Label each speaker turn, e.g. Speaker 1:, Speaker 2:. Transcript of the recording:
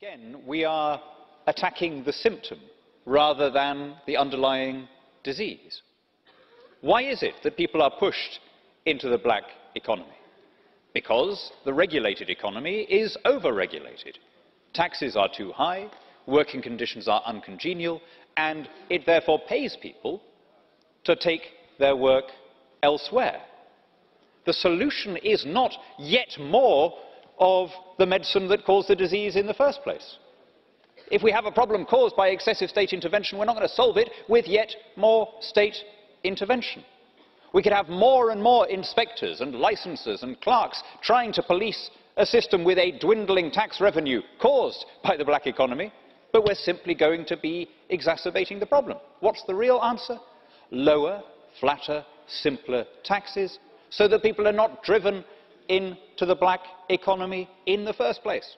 Speaker 1: Again, we are attacking the symptom rather than the underlying disease. Why is it that people are pushed into the black economy? Because the regulated economy is over-regulated. Taxes are too high, working conditions are uncongenial, and it therefore pays people to take their work elsewhere. The solution is not yet more of the medicine that caused the disease in the first place. If we have a problem caused by excessive state intervention, we're not going to solve it with yet more state intervention. We could have more and more inspectors and licensors and clerks trying to police a system with a dwindling tax revenue caused by the black economy, but we're simply going to be exacerbating the problem. What's the real answer? Lower, flatter, simpler taxes so that people are not driven into the black economy in the first place.